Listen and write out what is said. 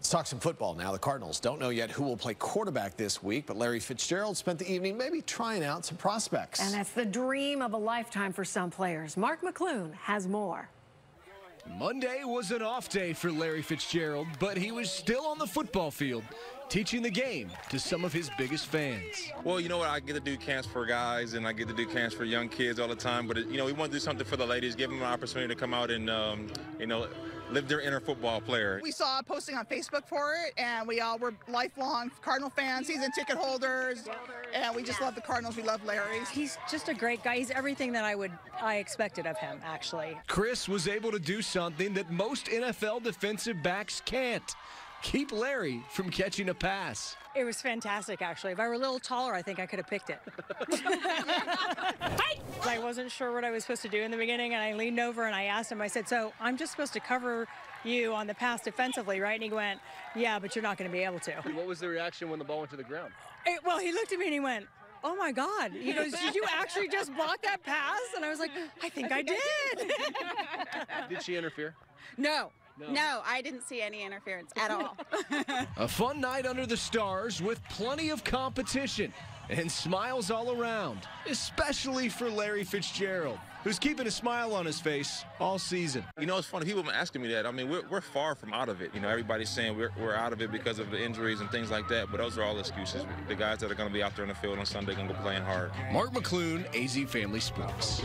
Let's talk some football now. The Cardinals don't know yet who will play quarterback this week, but Larry Fitzgerald spent the evening maybe trying out some prospects. And that's the dream of a lifetime for some players. Mark McClune has more. Monday was an off day for Larry Fitzgerald, but he was still on the football field, teaching the game to some of his biggest fans. Well, you know what? I get to do camps for guys, and I get to do camps for young kids all the time. But you know, we want to do something for the ladies, give them an opportunity to come out and, um, you know, live their inner football player. We saw a posting on Facebook for it, and we all were lifelong Cardinal fans, season ticket holders, and we just love the Cardinals. We love Larry. He's just a great guy. He's everything that I would I expected of him, actually. Chris was able to do something that most NFL defensive backs can't. Keep Larry from catching a pass. It was fantastic, actually. If I were a little taller, I think I could have picked it. I wasn't sure what I was supposed to do in the beginning, and I leaned over and I asked him, I said, So I'm just supposed to cover you on the pass defensively, right? And he went, Yeah, but you're not going to be able to. What was the reaction when the ball went to the ground? It, well, he looked at me and he went, Oh my God. He goes, Did you actually just block that pass? And I was like, I think I, did. Did she interfere? No. No. no. I didn't see any interference at all. a fun night under the stars with plenty of competition and smiles all around, especially for Larry Fitzgerald, who's keeping a smile on his face all season. You know, it's funny. People have been asking me that. I mean, we're, we're far from out of it. You know, everybody's saying we're, we're out of it because of the injuries and things like that, but those are all excuses. The guys that are going to be out there in the field on Sunday are going to go playing hard. Mark McClune, AZ Family Sports.